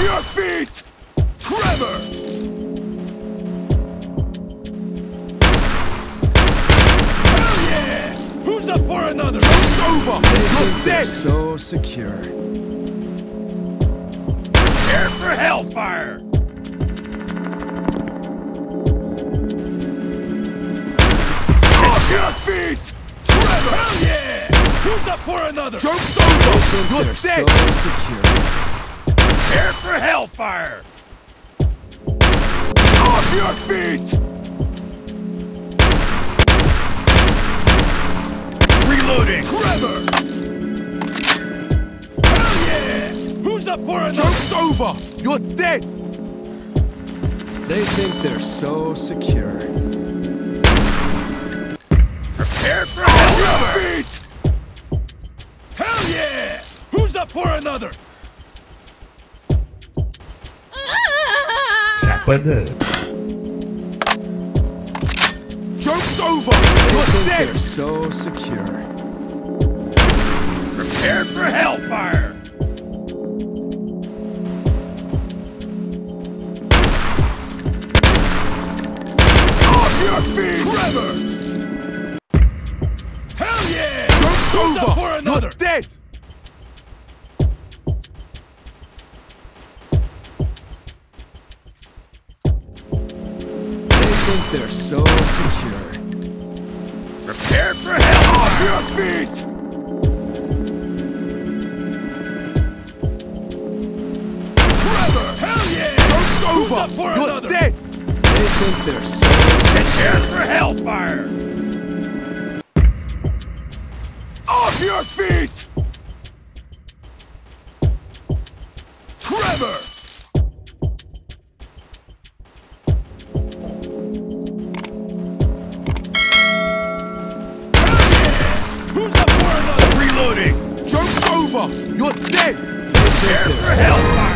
Your feet! Trevor! Hell yeah! Who's up for another? It's over! You're dead! So secure. Prepare for hellfire! Off your feet! Trevor! Hell yeah! Who's up for another? Joke's over! You're dead! so secure. Prepare for hellfire! Off your feet! Reloading! Trevor! Hell yeah! Who's up for another? Joke's over! You're dead! They think they're so secure. Prepare for hellfire! feet! Hell yeah! Who's up for another? Siapa Joke's over! You're think dead! they're so secure. Prepare for hellfire! Off your feet! Trevor! Hell yeah! Joke's over! Up for another! You're dead! Think they're so secure. Prepare for hell! Off your feet! Trevor! Hell yeah! Over! for You're another? dead! They think they're so Prepare for hellfire! Off your feet! Trevor! You're dead! Prepare for hell!